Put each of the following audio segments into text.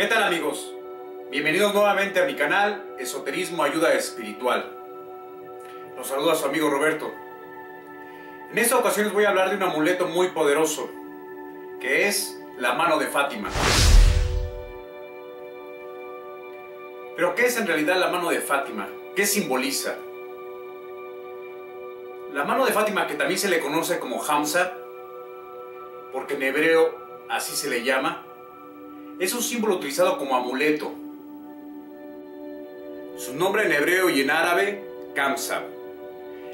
¿Qué tal amigos? Bienvenidos nuevamente a mi canal Esoterismo Ayuda Espiritual. Los saluda su amigo Roberto. En esta ocasión les voy a hablar de un amuleto muy poderoso, que es la mano de Fátima. Pero ¿qué es en realidad la mano de Fátima? ¿Qué simboliza? La mano de Fátima, que también se le conoce como Hamza, porque en hebreo así se le llama, es un símbolo utilizado como amuleto. Su nombre en hebreo y en árabe, Kamsa.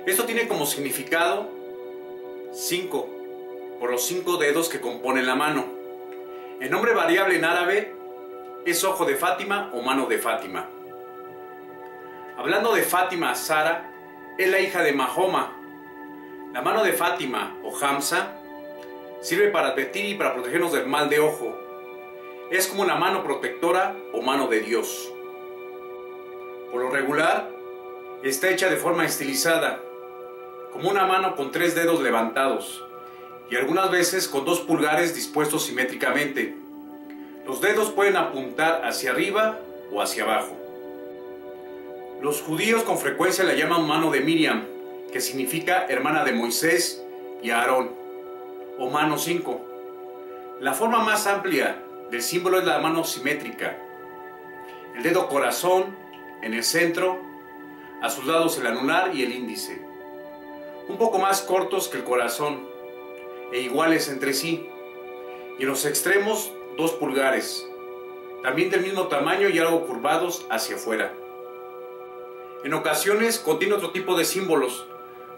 Esto tiene como significado cinco, por los cinco dedos que componen la mano. El nombre variable en árabe es ojo de Fátima o mano de Fátima. Hablando de Fátima Sara, es la hija de Mahoma. La mano de Fátima o Hamza sirve para advertir y para protegernos del mal de ojo. Es como una mano protectora o mano de Dios. Por lo regular, está hecha de forma estilizada, como una mano con tres dedos levantados y algunas veces con dos pulgares dispuestos simétricamente. Los dedos pueden apuntar hacia arriba o hacia abajo. Los judíos con frecuencia la llaman mano de Miriam, que significa hermana de Moisés y Aarón, o mano 5. La forma más amplia del símbolo es la mano simétrica. El dedo corazón en el centro, a sus lados el anular y el índice. Un poco más cortos que el corazón e iguales entre sí. Y en los extremos dos pulgares, también del mismo tamaño y algo curvados hacia afuera. En ocasiones contiene otro tipo de símbolos,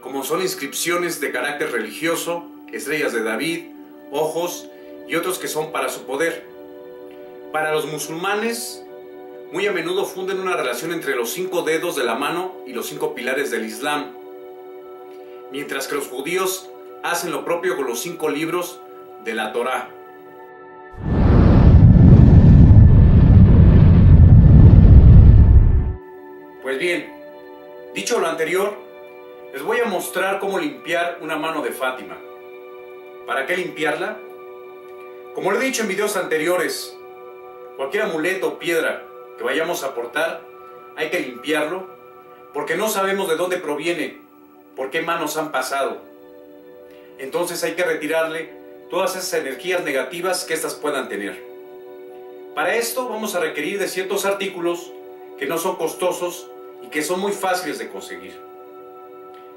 como son inscripciones de carácter religioso, estrellas de David, ojos y otros que son para su poder. Para los musulmanes, muy a menudo funden una relación entre los cinco dedos de la mano y los cinco pilares del Islam, mientras que los judíos hacen lo propio con los cinco libros de la Torá. Pues bien, dicho lo anterior, les voy a mostrar cómo limpiar una mano de Fátima. ¿Para qué limpiarla? Como lo he dicho en videos anteriores, cualquier amuleto o piedra que vayamos a aportar, hay que limpiarlo porque no sabemos de dónde proviene, por qué manos han pasado. Entonces hay que retirarle todas esas energías negativas que éstas puedan tener. Para esto vamos a requerir de ciertos artículos que no son costosos y que son muy fáciles de conseguir.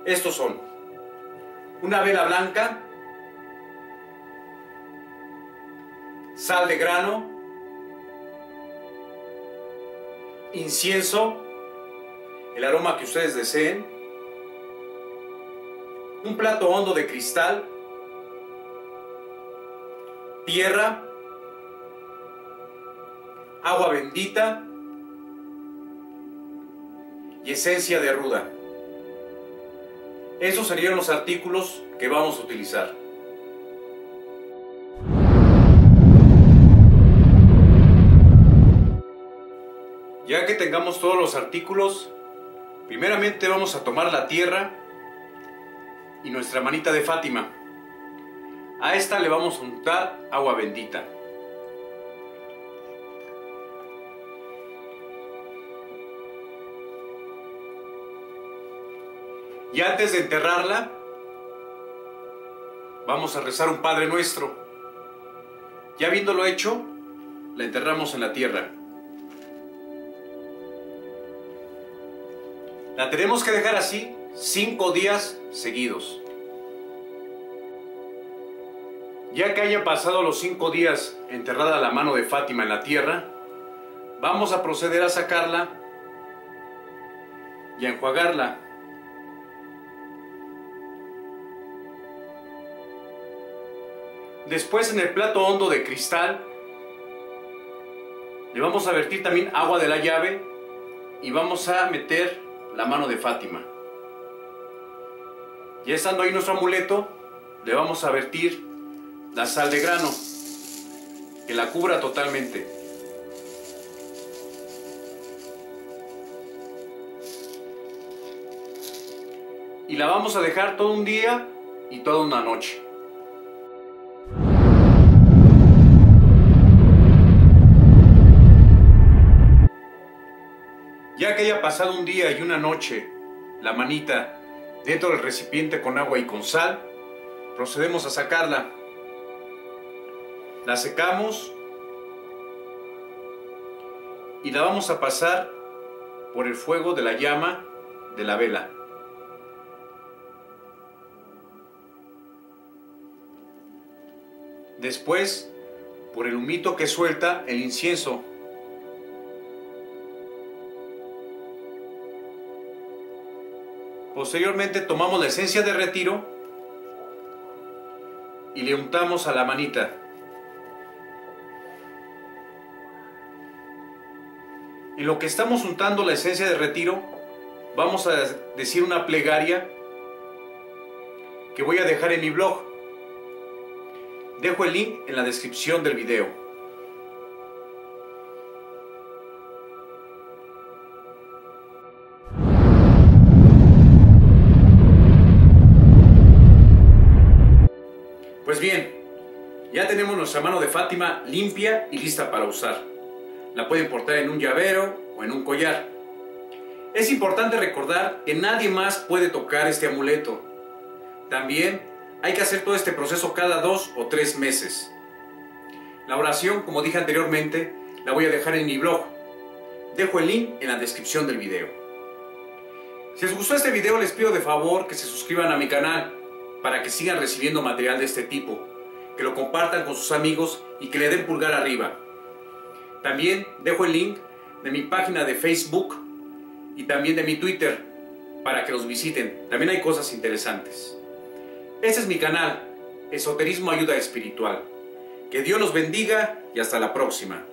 Estos son una vela blanca, sal de grano, incienso, el aroma que ustedes deseen, un plato hondo de cristal, tierra, agua bendita y esencia de ruda. Esos serían los artículos que vamos a utilizar. Tengamos todos los artículos, primeramente vamos a tomar la tierra y nuestra manita de Fátima. A esta le vamos a untar agua bendita. Y antes de enterrarla, vamos a rezar un Padre Nuestro. Ya habiéndolo hecho, la enterramos en la tierra. La tenemos que dejar así cinco días seguidos. Ya que haya pasado los cinco días enterrada la mano de Fátima en la tierra, vamos a proceder a sacarla y a enjuagarla. Después en el plato hondo de cristal le vamos a vertir también agua de la llave y vamos a meter la mano de Fátima. Ya estando ahí nuestro amuleto, le vamos a vertir la sal de grano, que la cubra totalmente. Y la vamos a dejar todo un día y toda una noche. Ya que haya pasado un día y una noche la manita dentro del recipiente con agua y con sal, procedemos a sacarla. La secamos y la vamos a pasar por el fuego de la llama de la vela. Después, por el humito que suelta el incienso. Posteriormente tomamos la esencia de retiro y le untamos a la manita. En lo que estamos untando la esencia de retiro, vamos a decir una plegaria que voy a dejar en mi blog. Dejo el link en la descripción del video. Pues bien, ya tenemos nuestra mano de Fátima limpia y lista para usar. La pueden portar en un llavero o en un collar. Es importante recordar que nadie más puede tocar este amuleto. También hay que hacer todo este proceso cada dos o tres meses. La oración, como dije anteriormente, la voy a dejar en mi blog. Dejo el link en la descripción del video. Si les gustó este video les pido de favor que se suscriban a mi canal para que sigan recibiendo material de este tipo, que lo compartan con sus amigos y que le den pulgar arriba. También dejo el link de mi página de Facebook y también de mi Twitter para que los visiten. También hay cosas interesantes. Este es mi canal, Esoterismo Ayuda Espiritual. Que Dios los bendiga y hasta la próxima.